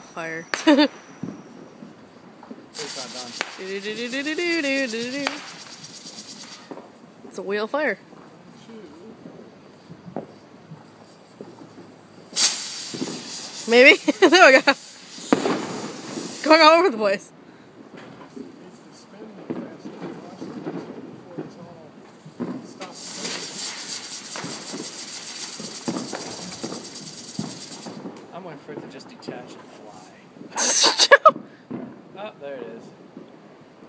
Fire. it's a wheel of fire. Maybe? there we go. Going all over the place. I'm waiting for it to just detach and fly. Oh, there it is.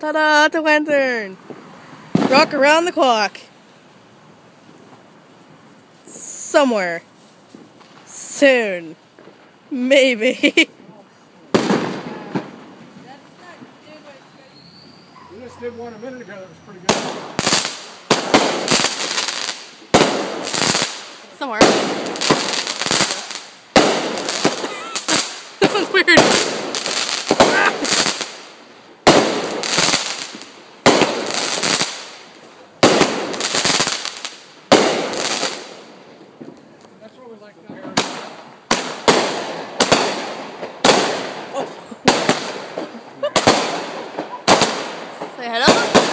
Ta-da! The lantern! Rock around the clock. Somewhere. Soon. Maybe. We just did one a minute ago that was pretty good. Somewhere. that was weird. That's what we like to hear. Say hello.